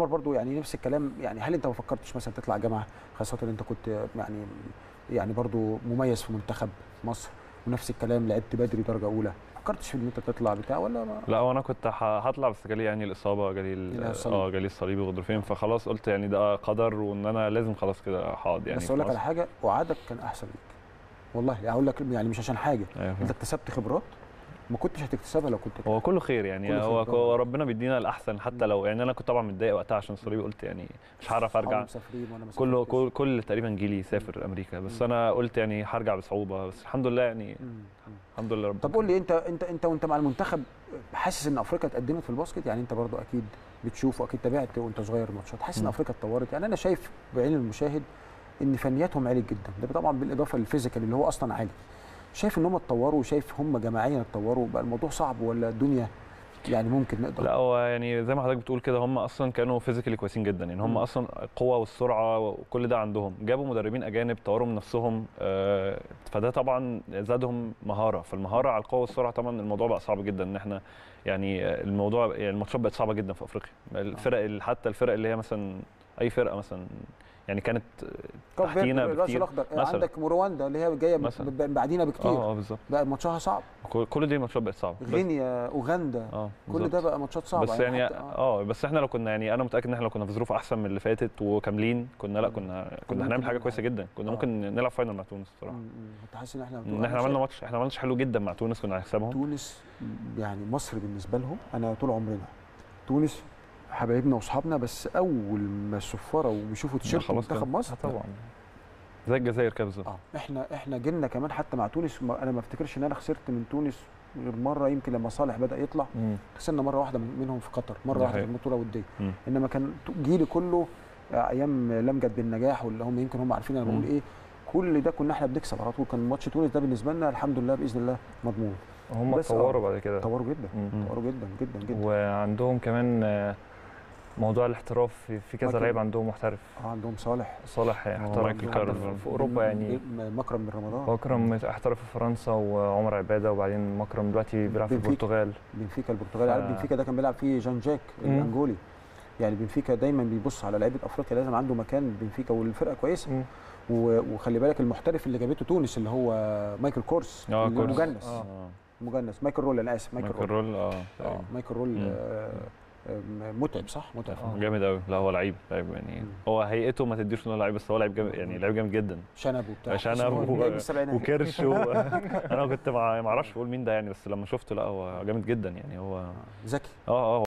عمر برضو يعني نفس الكلام يعني هل انت ما فكرتش مثلا تطلع جامعة خاصة إن انت كنت يعني يعني برضو مميز في منتخب مصر ونفس الكلام لعبت بدري درجة أولى ما فكرتش في إن انت تطلع بتاع ولا ما لا وأنا كنت هطلع بس جالي يعني الاصابه جالي ال- جالي الصليب. آه جالي الصليبي غضروفين فخلاص قلت يعني ده قدر وإن أنا لازم خلاص كده هقعد يعني بس أقول لك. على حاجة وعدك كان أحسن ليك والله يعني أقول لك يعني مش عشان حاجة أيوة. أنت اكتسبت خبرات ما كنتش هتكتسبها لو كنت هو كله خير يعني كله خير هو. هو ربنا بيدينا الأحسن حتى لو يعني أنا كنت طبعا متضايق وقتها عشان الصليبي قلت يعني مش هعرف أرجع كله. كل, كل تقريبا جيلي سافر أمريكا بس مم. أنا قلت يعني هرجع بصعوبة بس الحمد لله يعني مم. الحمد لله رب طب قول لي أنت أنت أنت وأنت مع المنتخب حاسس إن أفريقيا اتقدمت في ال basket يعني أنت برضو أكيد بتشوف وأكيد تابعت وأنت صغير ماتشات حاسس إن. أفريقيا اتطورت يعني أنا شايف بعين المشاهد إن فنياتهم عالية جدا ده طبعا بالإضافة لل physical اللي هو أصلا عالي شايف إن هم اتطوروا وشايف هم جماعيا اتطوروا بقى الموضوع صعب ولا الدنيا يعني ممكن نقدر؟ لا هو يعني زي ما حضرتك بتقول كده هم أصلا كانوا فيزيكالي كويسين جدا. يعني هم مم. أصلا القوة والسرعة وكل ده عندهم. جابوا مدربين أجانب طوروا من نفسهم آه، فده طبعا زادهم مهارة. فالمهارة على القوة والسرعة طبعا الموضوع بقى صعب جدا إن إحنا يعني آه، الموضوع يعني الماتشات بقت صعبة جدا في أفريقيا. الفرق اللي- حتى الفرق اللي هي مثلا أي فرقة مثلا يعني كانت تحتينا بكتير. الأخضر. مثلا. عندك رواندا اللي هي جاية بعدينا بكتير. آه آه بالظبط. بقى ماتشها صعب كل- دي ماتشات بقت صعبة. غينيا أوغندا آه كل. ده بقى ماتشات صعبة بس يعني حتى- آه. بس إحنا لو كنا يعني أنا متأكد إن إحنا لو كنا في ظروف أحسن من اللي فاتت وكاملين كنا لأ كنا كنا هنعمل حاجة كويسة. جدا. كنا آه. ممكن نلعب final مع تونس. مم. كنت حاسس إن إحنا إن إحنا عملنا ماتش إحنا عملنا ماتش حلو جدا مع تونس كنا هنكسبهم. تونس يعني مصر بالنسبة لهم أنا طول عمرنا. تونس حبايبنا واصحابنا بس أول ما الصفاره وبيشوفوا تيشيرت منتخب. مصر طبعا زي الجزائر كده بالظبط آه إحنا إحنا جينا كمان حتى مع تونس أنا ما أفتكرش إن أنا خسرت من تونس غير مرة يمكن لما صالح بدأ يطلع. خسرنا مرة واحدة من- منهم في قطر مرة ده واحدة في. البطولة وديه مم. إنما كان جيلي كله أيام لمجد بالنجاح واللي هم يمكن هم عارفين أنا بقول. إيه كل ده كنا إحنا بنكسب على طول كان ماتش تونس ده بالنسبة لنا الحمد لله بإذن الله مضمون هم بس اتطوروا بعد كده طوروا جدا. طوروا جدا جدا جدا وعندهم كمان آه، موضوع الاحتراف في- في كذا. لعيب عندهم محترف آه عندهم صالح صالح احترف حتى كارل في-. في أوروبا يعني م- مكرم بن رمضان مكرم احترف في فرنسا وعمر عبادة وبعدين مكرم دلوقتي بيلعب في. البرتغال بنفيكا البرتغالي ف- عارف بنفيكا ده كان بيلعب فيه جان جاك. الانجولي يعني بنفيكا دايما بيبص على لعيبة أفريقيا لازم عنده مكان بنفيكا والفرقة كويسة وخلي بالك المحترف اللي جابته تونس اللي هو مايكل كورس آه اللي كورس. مجنس مجنس مايكل رول أنا آسف مايكل, مايكل رول رول آه آه تقريباً. مايكل رول. آه آه، متعب صح متعب آه. جامد قوي لا هو لعيب لعيب يعني مم. هو هيئته ما تديش إنه لعيب بس هو لعيب جامد يعني لعيب جامد جدا شنب وبتاع شنب و-. وكرش و... أنا كنت ما ما أعرفش أقول مين ده يعني بس لما شفته لا هو جامد جدا يعني هو ذكي آه آه